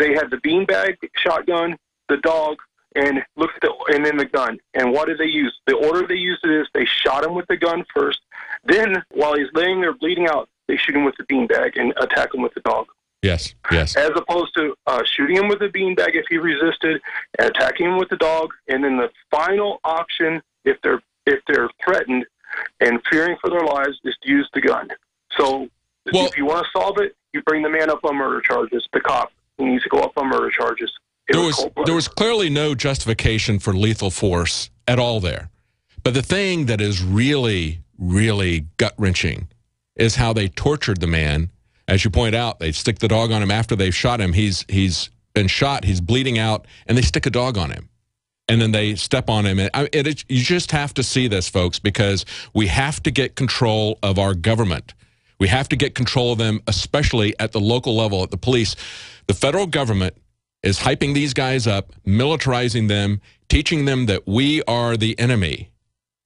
they had the beanbag shotgun, the dog, and look at the and then the gun. And what did they use? The order they used is they shot him with the gun first. Then, while he's laying there bleeding out, they shoot him with the beanbag and attack him with the dog. Yes, yes. As opposed to uh, shooting him with the beanbag if he resisted, and attacking him with the dog, and then the final option, if they're if they're threatened and fearing for their lives, is to use the gun. So, Well- if you want to solve it, you bring the man up on murder charges. The cop needs to go up on murder charges. It there was cold-blooded. there was clearly no justification for lethal force at all there. But the thing that is really really gut wrenching is how they tortured the man. As you point out, they stick the dog on him after they've shot him. He's he's been shot. He's bleeding out, and they stick a dog on him. And then they step on him. And I, it, it, you just have to see this, folks, because we have to get control of our government. We have to get control of them, especially at the local level, at the police. The federal government is hyping these guys up, militarizing them, teaching them that we are the enemy.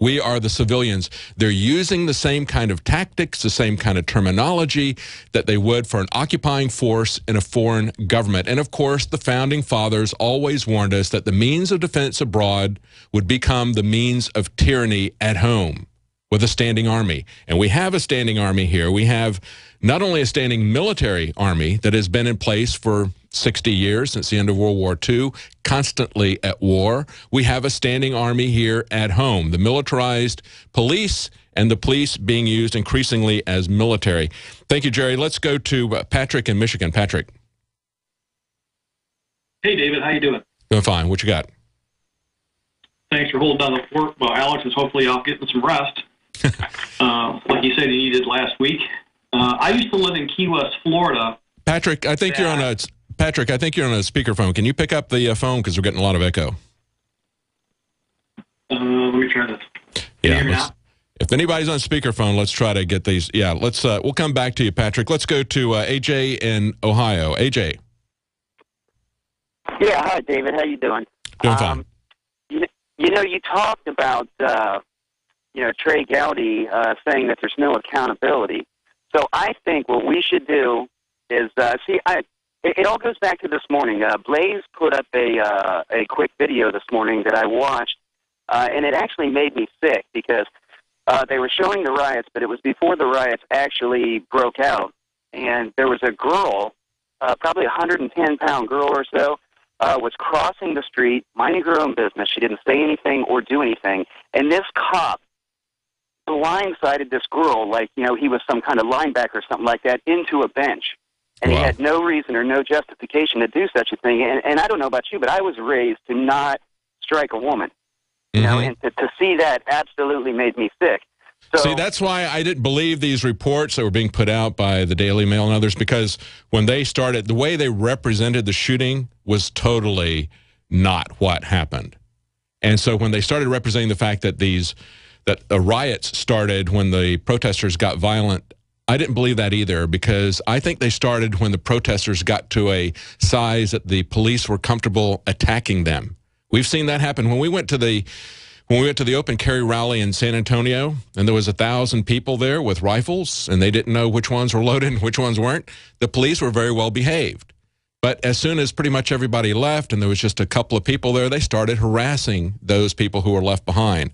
We are the civilians. They're using the same kind of tactics, the same kind of terminology that they would for an occupying force in a foreign government. And of course, the founding fathers always warned us that the means of defense abroad would become the means of tyranny at home with a standing army. And we have a standing army here. We have not only a standing military army that has been in place for 60 years since the end of World War II, constantly at war. We have a standing army here at home. The militarized police and the police being used increasingly as military. Thank you, Jerry. Let's go to uh, Patrick in Michigan. Patrick, Hey, David, how you doing? doing fine. What you got? Thanks for holding down the fort. Well, Alex is hopefully out getting some rest, uh, like you said he needed last week. Uh, I used to live in Key West, Florida. Patrick, I think you're on a Patrick. I think you're on a speakerphone. Can you pick up the uh, phone because we're getting a lot of echo? Uh, let me try this. Can you hear me let's- If anybody's on speakerphone, let's try to get these. Yeah, let's. Uh, we'll come back to you, Patrick. Let's go to uh, AJ in Ohio. AJ, Yeah, hi David. How you doing? doing fine. Um, you, you know, you talked about uh, you know Trey Gowdy uh, saying that there's no accountability. So I think what we should do is uh, see. I it, it all goes back to this morning. Uh, Blaze put up a uh, a quick video this morning that I watched, uh, and it actually made me sick because uh, they were showing the riots, but it was before the riots actually broke out, and there was a girl, uh, probably a 110 pound girl or so, uh, was crossing the street, minding her own business. She didn't say anything or do anything. And this cop blindsided this girl like, you know, he was some kind of linebacker or something like that into a bench. And Wow. he had no reason or no justification to do such a thing. And, and I don't know about you, but I was raised to not strike a woman. You know, Mhm. and to, to see that absolutely made me sick. So, See, that's why I didn't believe these reports that were being put out by the Daily Mail and others because when they started, the way they represented the shooting was totally not what happened. And so when they started representing the fact that these that the riots started when the protesters got violent, I didn't believe that either because I think they started when the protesters got to a size that the police were comfortable attacking them. We've seen that happen when we went to the when we went to the open carry rally in San Antonio, and there was a thousand people there with rifles, and they didn't know which ones were loaded and which ones weren't. The police were very well behaved. But as soon as pretty much everybody left and there was just a couple of people there, they started harassing those people who were left behind.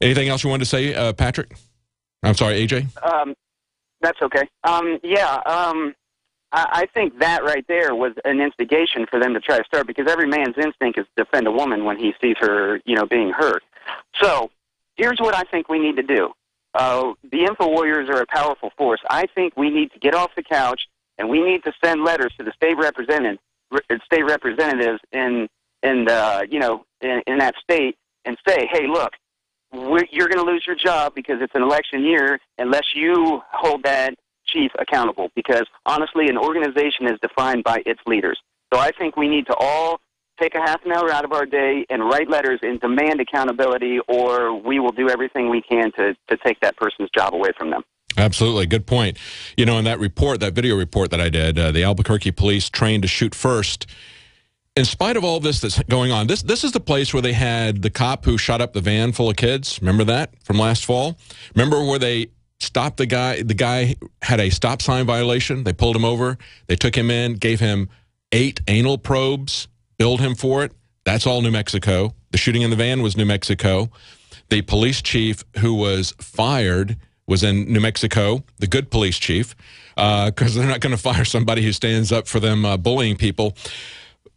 Anything else you wanted to say, uh, Patrick? I'm sorry, AJ? Um, that's okay. Um, yeah, um, I, I think that right there was an instigation for them to try to start because every man's instinct is to defend a woman when he sees her, you know, being hurt. So here's what I think we need to do. Uh, the Info Warriors are a powerful force. I think we need to get off the couch and we need to send letters to the state representative, re- state representatives in, in the, you know, in, in that state and say, hey, look, you're going to lose your job because it's an election year unless you hold that chief accountable. Because honestly, an organization is defined by its leaders. So I think we need to all take a half an hour out of our day and write letters and demand accountability, or we will do everything we can to, to take that person's job away from them. Absolutely. Good point. You know, in that report, that video report that I did, uh, the Albuquerque police trained to shoot first. In spite of all this that's going on, this this is the place where they had the cop who shot up the van full of kids. Remember that from last fall? Remember where they stopped the guy? The guy had a stop sign violation. They pulled him over. They took him in, gave him eight anal probes, billed him for it. That's all New Mexico. The shooting in the van was New Mexico. The police chief who was fired was in New Mexico, the good police chief, because uh, they're not going to fire somebody who stands up for them uh, bullying people.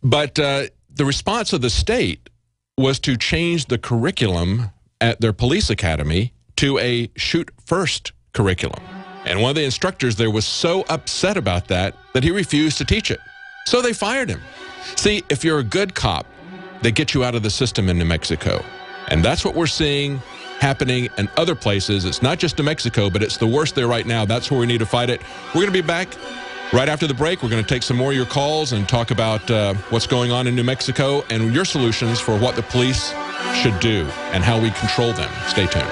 But uh, the response of the state was to change the curriculum at their police academy to a shoot first curriculum. And one of the instructors there was so upset about that that he refused to teach it. So they fired him. See, if you're a good cop, they get you out of the system in New Mexico. And that's what we're seeing happening in other places. It's not just New Mexico, but it's the worst there right now. That's where we need to fight it. We're going to be back right after the break. We're going to take some more of your calls and talk about uh, what's going on in New Mexico and your solutions for what the police should do and how we control them. Stay tuned.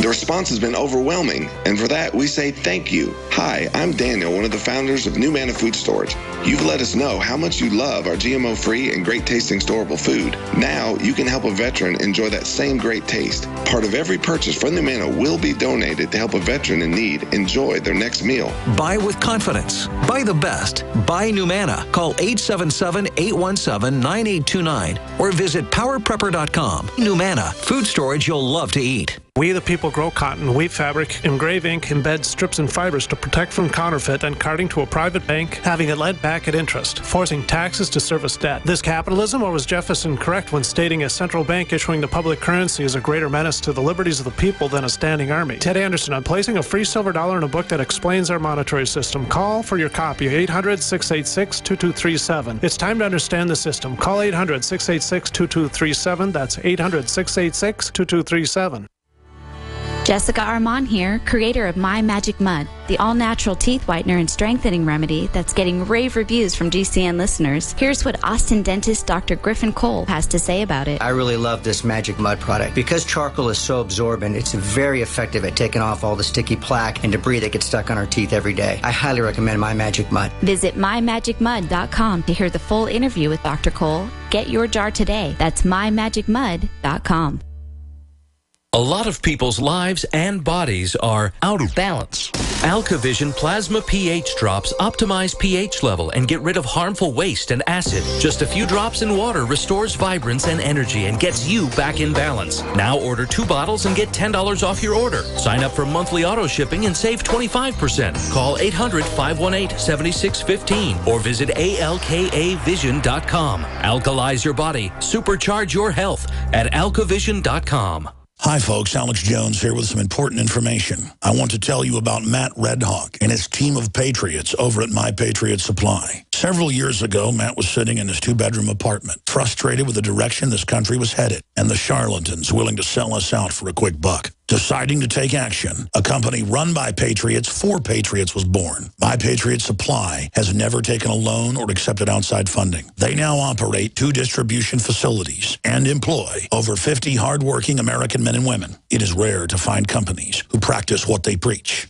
The response has been overwhelming, and for that, we say thank you. Hi, I'm Daniel, one of the founders of New Manna Food Storage. You've let us know how much you love our GMO free and great tasting storable food. Now, you can help a veteran enjoy that same great taste. Part of every purchase from New Manna will be donated to help a veteran in need enjoy their next meal. Buy with confidence. Buy the best. Buy New Manna. Call 877 817 9829 or visit powerprepper.com. New Manna, food storage you'll love to eat. We the people grow cotton, weave fabric, engrave ink, embed strips and fibers to protect from counterfeit and carting to a private bank, having it lent back at interest, forcing taxes to service debt. This capitalism, or was Jefferson correct when stating a central bank issuing the public currency is a greater menace to the liberties of the people than a standing army? Ted Anderson, I'm placing a free silver dollar in a book that explains our monetary system. Call for your copy, 800 686 2237. It's time to understand the system. Call 800 686 2237. That's 800 686 2237. Jessica Armand here, creator of My Magic Mud, the all natural teeth whitener and strengthening remedy that's getting rave reviews from GCN listeners. Here's what Austin dentist Dr. Griffin Cole has to say about it. I really love this Magic Mud product. Because charcoal is so absorbent, it's very effective at taking off all the sticky plaque and debris that gets stuck on our teeth every day. I highly recommend My Magic Mud. Visit mymagicmud.com to hear the full interview with Dr. Cole. Get your jar today. That's mymagicmud.com. A lot of people's lives and bodies are out of balance. AlkaVision Plasma pH drops optimize pH level and get rid of harmful waste and acid. Just a few drops in water restores vibrance and energy and gets you back in balance. Now order two bottles and get $10 off your order. Sign up for monthly auto shipping and save 25%. Call 800 518 7615 or visit alkavision.com. Alkalize your body, supercharge your health at alkavision.com. Hi, folks. Alex Jones here with some important information. I want to tell you about Matt Redhawk and his team of patriots over at My Patriot Supply. Several years ago, Matt was sitting in his two-bedroom apartment, frustrated with the direction this country was headed and the charlatans willing to sell us out for a quick buck. Deciding to take action, a company run by patriots for patriots was born. My Patriot Supply has never taken a loan or accepted outside funding. They now operate two distribution facilities and employ over 50 hardworking American men and women. It is rare to find companies who practice what they preach.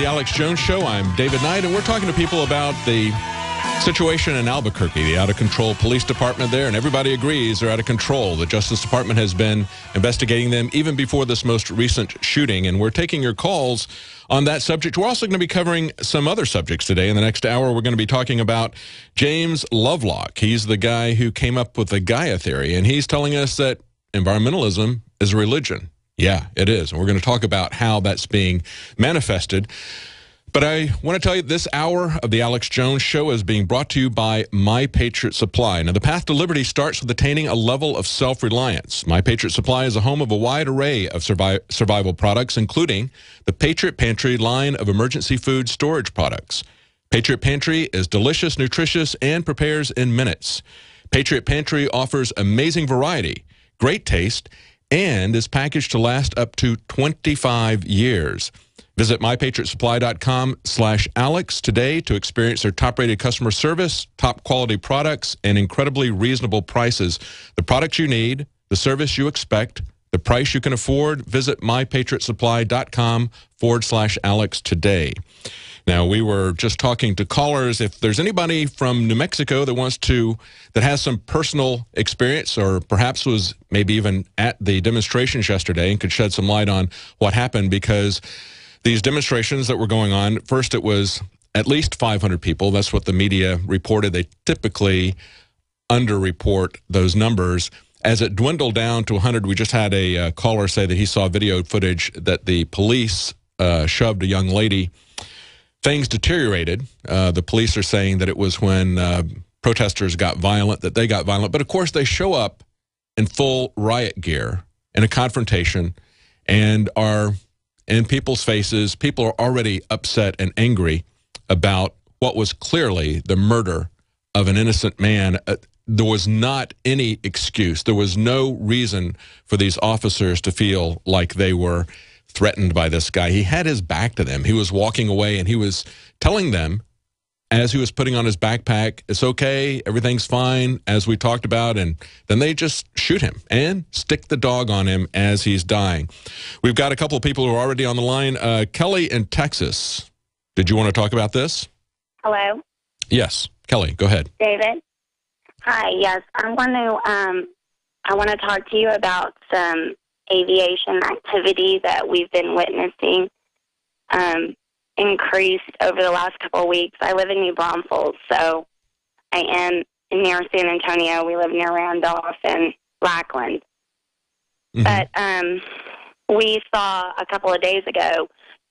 The Alex Jones Show. I'm David Knight, and we're talking to people about the situation in Albuquerque, the out of control police department there, and everybody agrees they're out of control. The Justice Department has been investigating them even before this most recent shooting, and we're taking your calls on that subject. We're also going to be covering some other subjects today. In the next hour, we're going to be talking about James Lovelock. He's the guy who came up with the Gaia theory, and he's telling us that environmentalism is a religion. Yeah, it is. And we're going to talk about how that's being manifested. But I want to tell you this hour of the Alex Jones Show is being brought to you by My Patriot Supply. Now, the path to liberty starts with attaining a level of self-reliance. My Patriot Supply is a home of a wide array of survi survival products, including the Patriot Pantry line of emergency food storage products. Patriot Pantry is delicious, nutritious, and prepares in minutes. Patriot Pantry offers amazing variety, great taste, and is packaged to last up to 25 years. Visit mypatriotsupply.com slash Alex today to experience their top-rated customer service, top quality products, and incredibly reasonable prices. The products you need, the service you expect, the price you can afford. Visit mypatriotsupply.com forward slash Alex today. Now, we were just talking to callers. If there's anybody from New Mexico that wants to, that has some personal experience or perhaps was maybe even at the demonstrations yesterday and could shed some light on what happened because these demonstrations that were going on, first it was at least 500 people. That's what the media reported. They typically underreport those numbers. As it dwindled down to 100, we just had a uh, caller say that he saw video footage that the police uh, shoved a young lady things deteriorated. Uh, the police are saying that it was when uh, protesters got violent that they got violent. But of course, they show up in full riot gear in a confrontation and are in people's faces. People are already upset and angry about what was clearly the murder of an innocent man. There was not any excuse. There was no reason for these officers to feel like they were threatened by this guy. He had his back to them. He was walking away and he was telling them as he was putting on his backpack, it's okay, everything's fine, as we talked about, and then they just shoot him and stick the dog on him as he's dying. We've got a couple of people who are already on the line. Uh, Kelly in Texas, did you want to talk about this? Hello? Yes. Kelly, go ahead. David? Hi, yes. I want to um, I want to talk to you about some aviation activity that we've been witnessing um, increased over the last couple of weeks. I live in New Braunfels, so I am near San Antonio. We live near Randolph and Lackland. Mm-hmm. But um, we saw a couple of days ago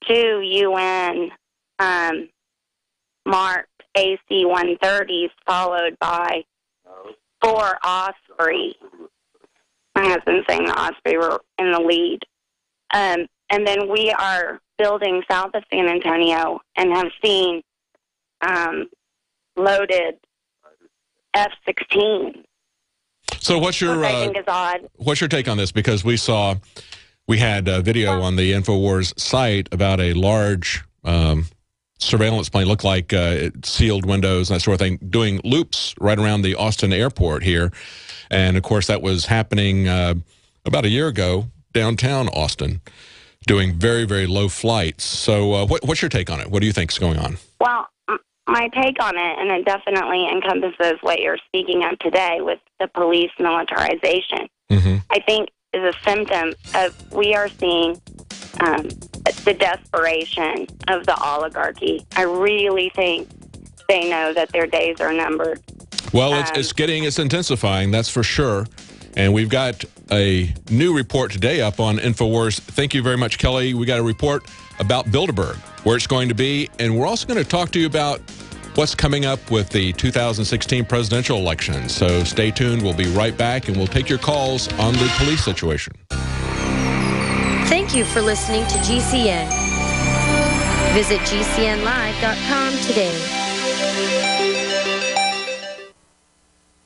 two UN um, marked AC 130s followed by four Osprey my husband saying the Osprey were in the lead. Um, and then we are building south of San Antonio and have seen um, loaded F-16. So what's your uh. What's your take on this? Because we saw we had a video on the Infowars site about a large um, surveillance plane, looked like uh, sealed windows and that sort of thing, doing loops right around the Austin airport here. And of course, that was happening uh, about a year ago downtown Austin, doing very, very low flights. So, uh, what, what's your take on it? What do you think is going on? Well, my take on it, and it definitely encompasses what you're speaking of today with the police militarization. Mm-hmm. I think is a symptom of we are seeing um, the desperation of the oligarchy. I really think they know that their days are numbered. Well, it's, um, it's getting, it's intensifying, that's for sure. And we've got a new report today up on InfoWars. Thank you very much, Kelly. We got a report about Bilderberg, where it's going to be. And we're also going to talk to you about what's coming up with the 2016 presidential election. So stay tuned. We'll be right back and we'll take your calls on the police situation. Thank you for listening to GCN. Visit GCNlive.com today.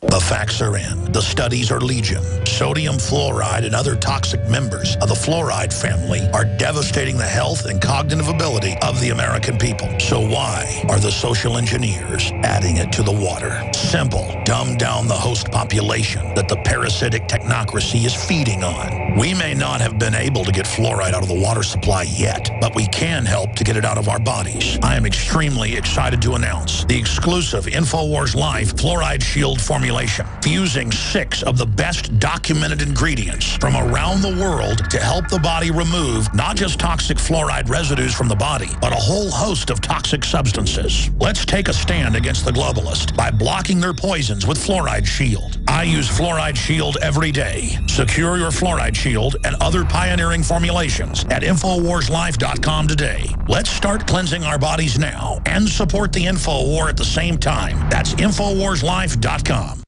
The facts are in. The studies are legion. Sodium fluoride and other toxic members of the fluoride family are devastating the health and cognitive ability of the American people. So why are the social engineers adding it to the water? Simple. Dumb down the host population that the parasitic technocracy is feeding on. We may not have been able to get fluoride out of the water supply yet, but we can help to get it out of our bodies. I am extremely excited to announce the exclusive InfoWars Life Fluoride Shield formulation formulation, fusing six of the best documented ingredients from around the world to help the body remove not just toxic fluoride residues from the body, but a whole host of toxic substances. Let's take a stand against the globalist by blocking their poisons with Fluoride Shield. I use Fluoride Shield every day. Secure your Fluoride Shield and other pioneering formulations at InfoWarsLife.com today. Let's start cleansing our bodies now and support the Info War at the same time. That's InfoWarsLife.com.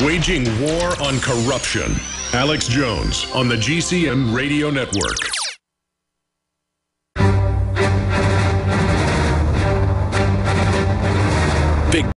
Waging war on corruption. Alex Jones on the GCN Radio Network.